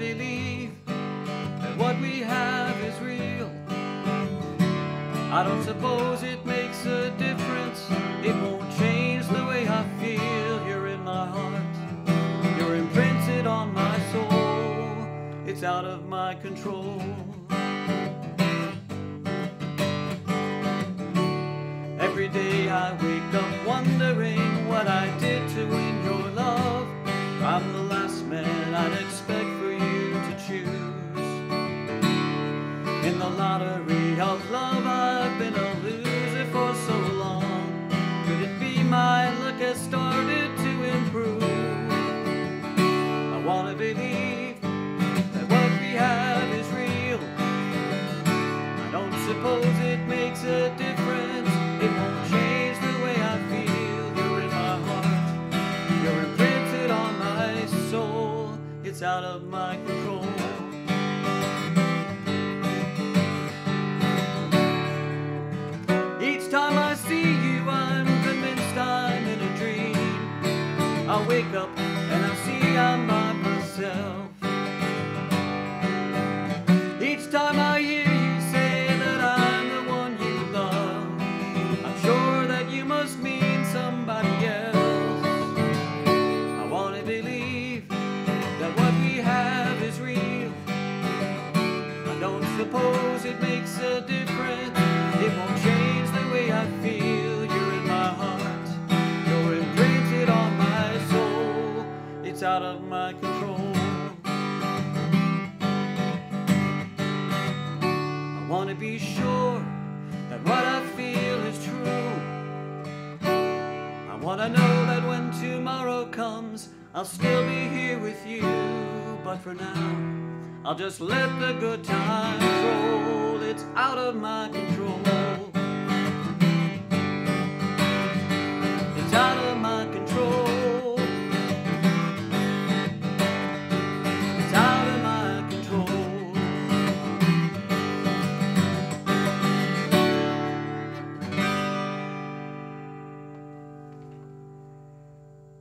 believe that what we have is real. I don't suppose it makes a difference. It won't change the way I feel. You're in my heart. You're imprinted on my soul. It's out of my control. Lottery of love, I've been a loser for so long. Could it be my luck has started to improve? I wanna believe that what we have is real. I don't suppose it makes a difference. It won't change the way I feel. You're in my heart. You're imprinted on my soul. It's out of my control. I wake up and I see I'm not myself. Each time I hear you say that I'm the one you love, I'm sure that you must mean somebody else. I wanna believe that what we have is real. I don't suppose it makes a difference. Out of my control. I wanna be sure that what I feel is true. I wanna know that when tomorrow comes, I'll still be here with you. But for now, I'll just let the good times roll. It's out of my control.